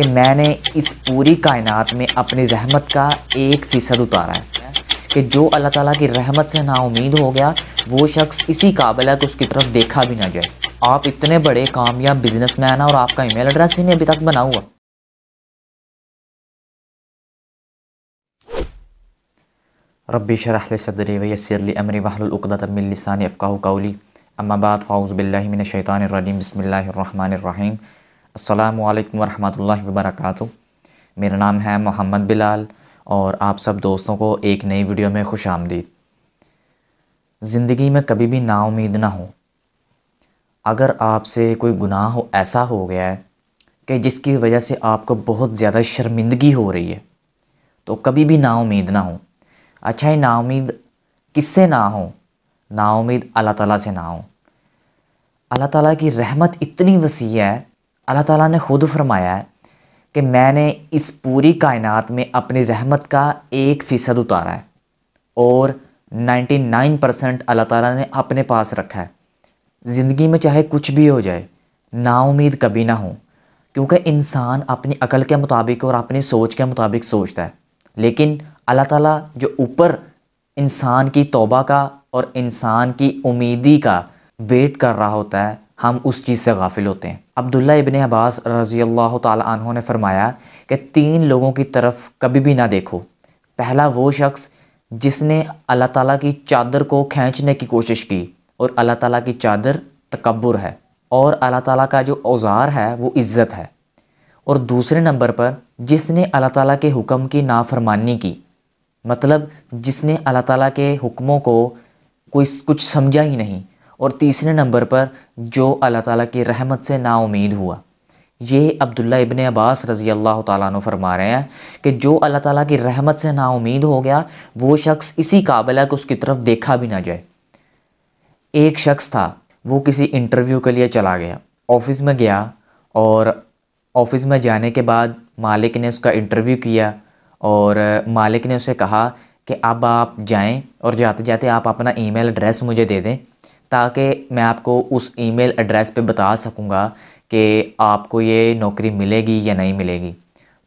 कि मैंने इस पूरी कायनात में अपनी रहमत का एक फ़ीसद उतारा है। कि जो अल्लाह ताला की रहमत से नाउमीद हो गया, वो शख्स इसी काबिल है कि उसकी तरफ़ देखा भी ना जाए। आप इतने बड़े कामयाब बिजनेसमैन हैं और आपका ईमेल एड्रेस ही नहीं अभी तक बना हुआ। रब्बी शरह सदरी वयसरली अमरी वाहलुक़दतमिलसानी अफ़क़ाह कौली। अम्माबाद फ़ाउज़बिल्लिमिनशैतानरजीम बसमीम अल्लाम वरहमतुल्लाहि वबरकातुहू मेरा नाम है मोहम्मद बिलाल और आप सब दोस्तों को एक नई वीडियो में खुश आमदीद। ज़िंदगी में कभी भी नाउमीद ना हो। अगर आपसे कोई गुनाह हो, ऐसा हो गया है कि जिसकी वजह से आपको बहुत ज़्यादा शर्मिंदगी हो रही है तो कभी भी नाउमीद ना हो। अच्छा ही नाउमीद किससे ना हो? नाउमीद अल्लाह ताला से ना हो। अल्लाह ताला की रहमत इतनी वसी है अल्लाह ताला ने ख़ुद फरमाया है कि मैंने इस पूरी कायनात में अपनी रहमत का एक फ़ीसद उतारा है और 99 परसेंट अल्लाह ताला ने अपने पास रखा है। ज़िंदगी में चाहे कुछ भी हो जाए, नाउमीद कभी ना हो, क्योंकि इंसान अपनी अकल के मुताबिक और अपनी सोच के मुताबिक सोचता है। लेकिन अल्लाह ताला जो ऊपर इंसान की तौबा का और इंसान की उम्मीदी का वेट कर रहा होता है हम उस चीज़ से गाफिल होते हैं। अब्दुल्ला इबन अब्बास रज़ी अल्लाह तहों ने फरमाया कि तीन लोगों की तरफ़ कभी भी ना देखो। पहला वो शख्स जिसने अल्लाह ताला की चादर को खींचने की कोशिश की और अल्लाह ताला की चादर तकबर है और अल्लाह ताला का जो औज़ार है, वो इज़्ज़त है। और दूसरे नंबर पर जिसने अल्लाह ताला के हुक्म की नाफरमानी की मतलब जिसने अल्लाह ताला के हुक्मों को कोई कुछ समझा ही नहीं और तीसरे नंबर पर जो अल्लाह ताला की रहमत से नाउमीद हुआ। ये अब्दुल्ला इबन अब्बास रज़ी अल्लाह तु फरमा रहे हैं कि जो अल्लाह ताला की रहमत से नाउमीद हो गया, वो शख्स इसी काबिल है कि उसकी तरफ़ देखा भी ना जाए। एक शख्स था, वो किसी इंटरव्यू के लिए चला गया। ऑफ़िस में गया और ऑफ़िस में जाने के बाद मालिक ने उसका इंटरव्यू किया और मालिक ने उसे कहा कि, अब आप जाएँ और जाते जाते आप अपना ईमेल एड्रेस मुझे दे दें। ताकि मैं आपको उस ईमेल एड्रेस पे बता सकूँगा कि आपको ये नौकरी मिलेगी या नहीं मिलेगी।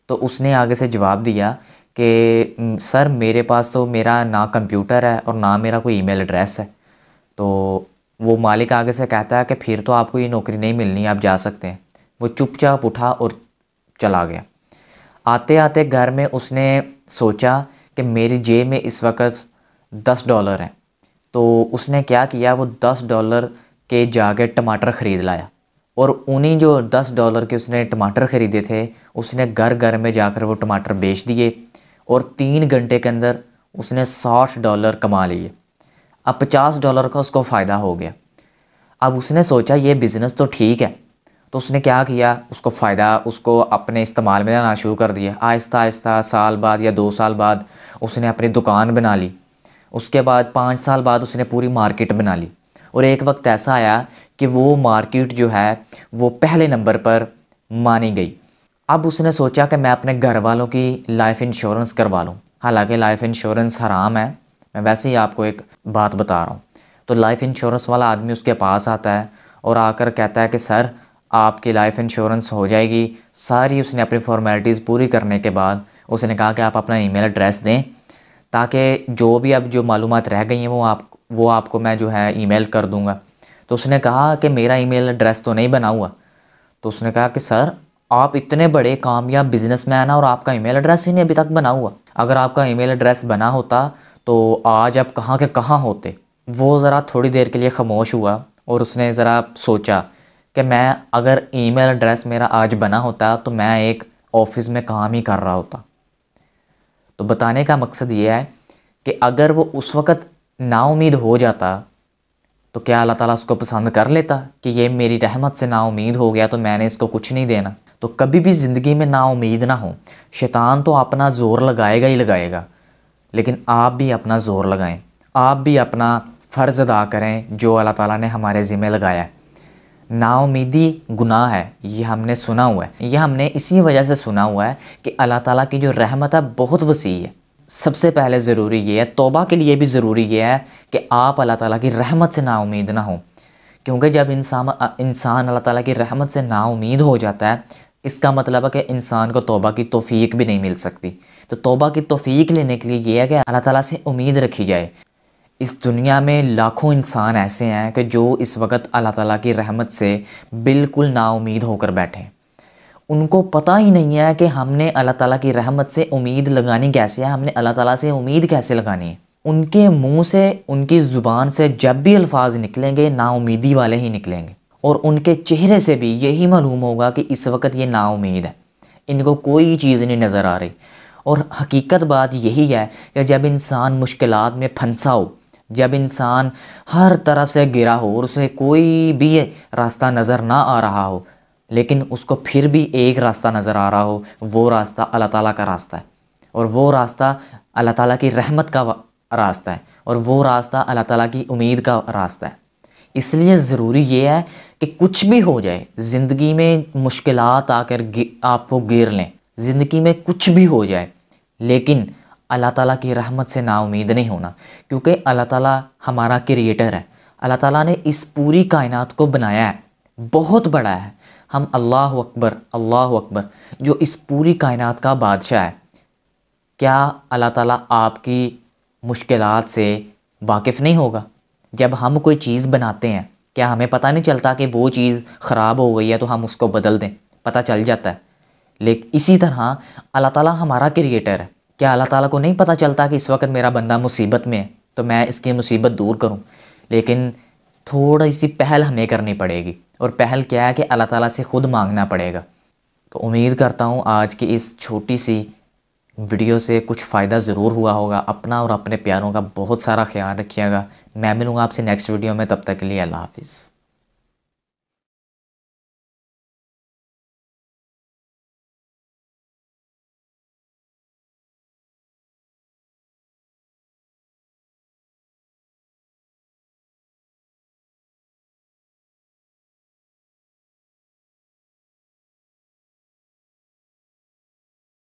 तो उसने आगे से जवाब दिया कि सर, मेरे पास तो मेरा ना कंप्यूटर है और ना मेरा कोई ईमेल एड्रेस है। तो वो मालिक आगे से कहता है कि, फिर तो आपको ये नौकरी नहीं मिलनी, आप जा सकते हैं। वो चुपचाप उठा और चला गया। आते आते घर में उसने सोचा कि मेरी जेब में इस वक्त दस डॉलर हैं। तो उसने क्या किया, वो दस डॉलर के जाके टमाटर ख़रीद लाया। और उन्हीं जो दस डॉलर के उसने टमाटर ख़रीदे थे, उसने घर घर में जाकर वो टमाटर बेच दिए और तीन घंटे के अंदर उसने साठ डॉलर कमा लिए। अब पचास डॉलर का उसको फ़ायदा हो गया। अब उसने सोचा, ये बिज़नेस तो ठीक है। तो उसने क्या किया, उसको फ़ायदा, उसको अपने इस्तेमाल में लाना शुरू कर दिया। आहिस्ता आहिस्ता साल बाद या दो साल बाद उसने अपनी दुकान बना ली। उसके बाद पाँच साल बाद उसने पूरी मार्केट बना ली। और एक वक्त ऐसा आया कि वो मार्केट जो है, वो पहले नंबर पर मानी गई। अब उसने सोचा कि मैं अपने घर वालों की लाइफ इंश्योरेंस करवा लूँ। हालाँकि लाइफ इंश्योरेंस हराम है, मैं वैसे ही आपको एक बात बता रहा हूँ। तो लाइफ इंश्योरेंस वाला आदमी उसके पास आता है और आकर कहता है कि, सर, आपकी लाइफ इंश्योरेंस हो जाएगी। सारी उसने अपनी फॉर्मेलिटीज़ पूरी करने के बाद उसने कहा कि आप अपना ईमेल एड्रेस दें। ताकि जो भी अब जो मालूम रह गई हैं, वो आप, वो आपको मैं जो है ईमेल कर दूँगा। तो उसने कहा कि मेरा ईमेल एड्रेस तो नहीं बना हुआ। तो उसने कहा कि, सर, आप इतने बड़े कामयाब बिजनेसमैन हैं और आपका ईमेल एड्रेस ही नहीं अभी तक बना हुआ। अगर आपका ईमेल एड्रेस बना होता तो आज आप कहाँ के कहाँ होते? वो ज़रा थोड़ी देर के लिए खामोश हुआ और उसने ज़रा सोचा कि मैं, अगर ईमेल एड्रेस मेरा आज बना होता तो मैं एक ऑफ़िस में काम ही कर रहा होता। तो बताने का मकसद ये है कि अगर वो उस वक़्त नाउमीद हो जाता तो क्या अल्लाह ताला उसको पसंद कर लेता कि ये मेरी रहमत से नाउमीद हो गया तो मैंने इसको कुछ नहीं देना? तो कभी भी ज़िंदगी में नाउमीद ना हो, शैतान तो अपना ज़ोर लगाएगा ही लगाएगा, लेकिन आप भी अपना ज़ोर लगाएँ, आप भी अपना फ़र्ज़ अदा करें जो अल्लाह ताला ने हमारे ज़िम्मे लगाया है। नाउमीदी गुनाह है। ये हमने सुना हुआ है। ये हमने इसी वजह से सुना हुआ है कि अल्लाह ताला की जो रहमत है, बहुत वसी है। सबसे पहले ज़रूरी ये है, तोबा के लिए भी ज़रूरी ये है कि आप अल्लाह ताला की रहमत से नाउमीद ना हो। क्योंकि जब इंसान इंसान अल्लाह ताला की रहमत से नाउमीद हो जाता है, इसका मतलब है कि इंसान को तोबा की तोफ़ीक भी नहीं मिल सकती। तो तोबा की तोफ़ीक लेने के लिए यह है कि अल्लाह ताला से उम्मीद रखी जाए। इस दुनिया में लाखों इंसान ऐसे हैं कि जो इस वक्त अल्लाह ताला की रहमत से बिल्कुल नाउमीद होकर बैठे उनको पता ही नहीं है कि हमने अल्लाह ताला की रहमत से उम्मीद लगानी कैसे है, हमने अल्लाह ताला से उम्मीद कैसे लगानी है। उनके मुँह से, उनकी ज़ुबान से जब भी अल्फाज निकलेंगे, नाउमीदी वाले ही निकलेंगे। और उनके चेहरे से भी यही मालूम होगा कि इस वक्त ये नाउमीद है। इनको कोई चीज़ नहीं नज़र आ रही। और हकीकत बात यही है कि जब इंसान मुश्किल में फंसा हो जब इंसान हर तरफ़ से गिरा हो और उसे कोई भी रास्ता नज़र ना आ रहा हो, लेकिन उसको फिर भी एक रास्ता नज़र आ रहा हो, वो रास्ता अल्लाह ताला का रास्ता है। और वो रास्ता अल्लाह ताला की रहमत का रास्ता है और वो रास्ता अल्लाह ताला की उम्मीद का रास्ता है। इसलिए ज़रूरी ये है कि कुछ भी हो जाए, ज़िंदगी में मुश्किल आकर आपको गिर लें। ज़िंदगी में कुछ भी हो जाए, लेकिन अल्लाह ताला की रहमत से नाउमीद नहीं होना, क्योंकि अल्लाह ताला हमारा क्रिएटर है। अल्लाह ताला ने इस पूरी कायनात को बनाया है। बहुत बड़ा है। हम अल्लाह अकबर अल्लाह अकबर, जो इस पूरी कायनात का बादशाह है। क्या अल्लाह ताला आपकी मुश्किलात से वाकिफ़ नहीं होगा? जब हम कोई चीज़ बनाते हैं, क्या हमें पता नहीं चलता कि वो चीज़ ख़राब हो गई है तो हम उसको बदल दें? पता चल जाता है। लेकिन इसी तरह अल्लाह ताला हमारा क्रिएटर है। क्या अल्लाह ताला को नहीं पता चलता कि इस वक्त मेरा बंदा मुसीबत में है? तो मैं इसकी मुसीबत दूर करूँ। लेकिन थोड़ी सी पहल हमें करनी पड़ेगी। और पहल क्या है कि अल्लाह ताला से ख़ुद मांगना पड़ेगा। तो उम्मीद करता हूँ आज की इस छोटी सी वीडियो से कुछ फ़ायदा ज़रूर हुआ होगा। अपना और अपने प्यारों का बहुत सारा ख्याल रखिएगा। मैं मिलूँगा आपसे नेक्स्ट वीडियो में। तब तक के लिए अल्लाह हाफिज़।